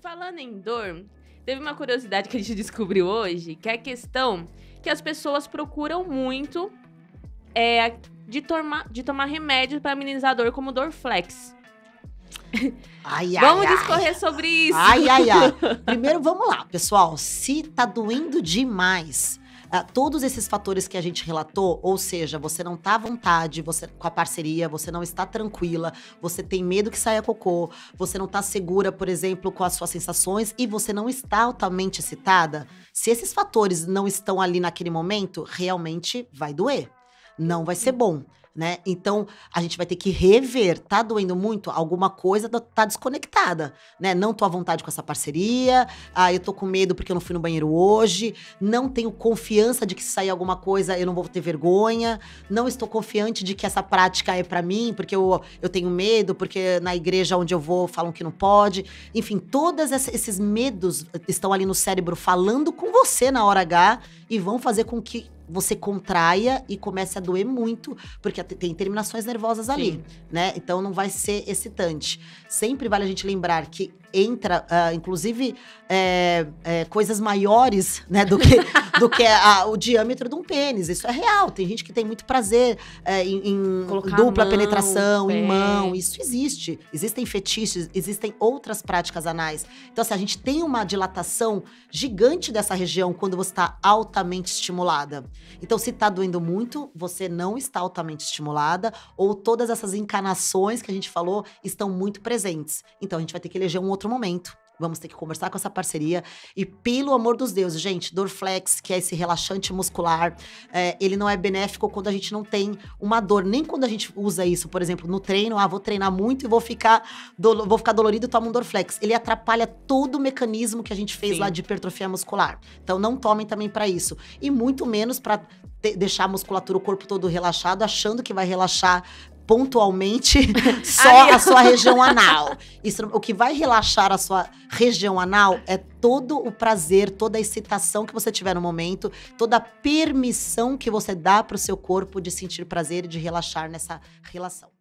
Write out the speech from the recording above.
falando em dor, teve uma curiosidade que a gente descobriu hoje, que é a questão que as pessoas procuram muito é, de, tomar, de tomar remédio para amenizar dor, como Dorflex. Ai, ai, Vamos ai. discorrer sobre isso. Ai, ai, ai. Primeiro, vamos lá, pessoal. Se tá doendo demais, todos esses fatores que a gente relatou, ou seja, você não tá à vontade você, com a parceria, você não está tranquila, você tem medo que saia cocô, você não tá segura, por exemplo, com as suas sensações e você não está altamente excitada, se esses fatores não estão ali naquele momento, realmente vai doer. Não vai ser bom né? Então, a gente vai ter que rever. Tá doendo muito? Alguma coisa tá desconectada, né? Não tô à vontade com essa parceria. Ah, eu tô com medo porque eu não fui no banheiro hoje. Não tenho confiança de que se sair alguma coisa eu não vou ter vergonha. Não estou confiante de que essa prática é para mim, porque eu, eu tenho medo, porque na igreja onde eu vou falam que não pode. Enfim, todos esses medos estão ali no cérebro falando com você na hora H e vão fazer com que você contraia e comece a doer muito, porque tem terminações nervosas ali, Sim. né? Então não vai ser excitante. Sempre vale a gente lembrar que entra, uh, inclusive, é, é, coisas maiores, né, do que, do que a, o diâmetro de um pênis. Isso é real. Tem gente que tem muito prazer é, em, em dupla mão, penetração, em mão. Isso existe. Existem fetiches, existem outras práticas anais. Então, assim, a gente tem uma dilatação gigante dessa região quando você está altamente estimulada. Então, se está doendo muito, você não está altamente estimulada, ou todas essas encanações que a gente falou estão muito presentes. Então, a gente vai ter que eleger um outro outro momento. Vamos ter que conversar com essa parceria. E pelo amor dos deuses, gente, Dorflex, que é esse relaxante muscular, é, ele não é benéfico quando a gente não tem uma dor. Nem quando a gente usa isso, por exemplo, no treino, ah, vou treinar muito e vou ficar, do, vou ficar dolorido, toma um Dorflex. Ele atrapalha todo o mecanismo que a gente fez Sim. lá de hipertrofia muscular. Então não tomem também para isso. E muito menos para deixar a musculatura, o corpo todo relaxado, achando que vai relaxar pontualmente só a sua região anal. Isso, o que vai relaxar a sua região anal é todo o prazer, toda a excitação que você tiver no momento, toda a permissão que você dá para o seu corpo de sentir prazer e de relaxar nessa relação.